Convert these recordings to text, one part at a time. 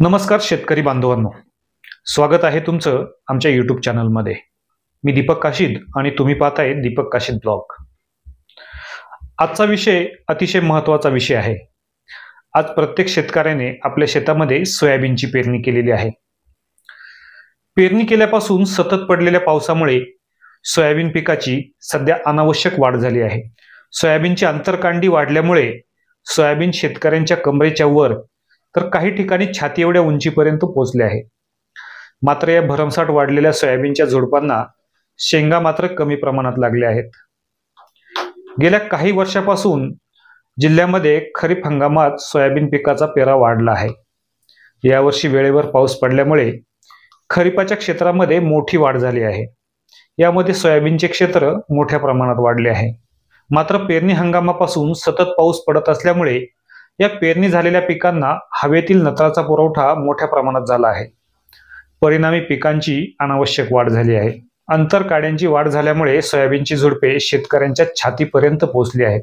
नमस्कार शेतकरी बांधवांनो. स्वागत आहे तुमचं आमच्या यूट्यूब चॅनलमध्ये मी दीपक काशीद आणि तुम्ही पाहताय दीपक काशीद ब्लॉग. आजचा विषय अतिशय महत्त्वाचा विषय आहे. आज प्रत्येक शेतकऱ्याने आपल्या शेतामध्ये सोयाबीनची पेरणी केलेली आहे. पेरणी केल्यापासून सतत पडलेल्या पावसामुळे सोयाबीन पिकाची सध्या अनावश्यक वाढ झाली आहे. सोयाबीनची आंतरकांडी वाढल्यामुळे सोयाबीन शेतकऱ्यांच्या कमरेच्या वर तर काही ठिकाणी छाती एवढ्या उंचीपर्यंत पोहोचले आहे. मात्र या भरमसाठ वाढलेल्या सोयाबीनच्या झुडपांना शेंगा मात्र कमी प्रमाणात लागल्या आहेत. गेल्या काही वर्षापासून जिल्ह्यामध्ये खरीप हंगामात सोयाबीन पिकाचा पेरा वाढला आहे. यावर्षी वेळेवर पाऊस पडल्यामुळे खरीपाच्या क्षेत्रामध्ये मोठी वाढ झाली आहे. यामध्ये सोयाबीनचे क्षेत्र मोठ्या प्रमाणात वाढले आहे. मात्र पेरणी हंगामापासून सतत पाऊस पडत असल्यामुळे या पेरणी झालेल्या पिकांना हवेतील नत्राचा पुरवठा मोठ्या प्रमाणात झाला आहे. परिणामी पिकांची अनावश्यक वाढ झाली आहे. अंतर काड्यांची वाढ झाल्यामुळे सोयाबीनची झुडपे शेतकऱ्यांच्या छातीपर्यंत पोहोचली आहेत.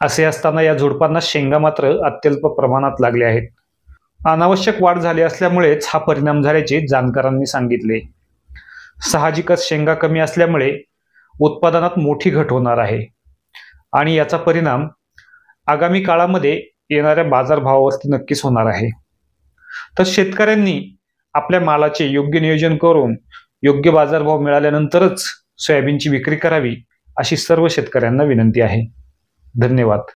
असे असताना या झुडपांना शेंगा मात्र अत्यल्प प्रमाणात लागले आहेत. अनावश्यक वाढ झाली असल्यामुळेच हा परिणाम झाल्याचे जाणकारांनी सांगितले. साहजिकच शेंगा कमी असल्यामुळे उत्पादनात मोठी घट होणार आहे आणि याचा परिणाम आगामी काळामध्ये येणाऱ्या बाजारभावावरती नक्कीच होणार आहे. तर शेतकऱ्यांनी आपल्या मालाचे योग्य नियोजन करून योग्य बाजारभाव मिळाल्यानंतरच सोयाबीनची विक्री करावी अशी सर्व शेतकऱ्यांना विनंती आहे. धन्यवाद.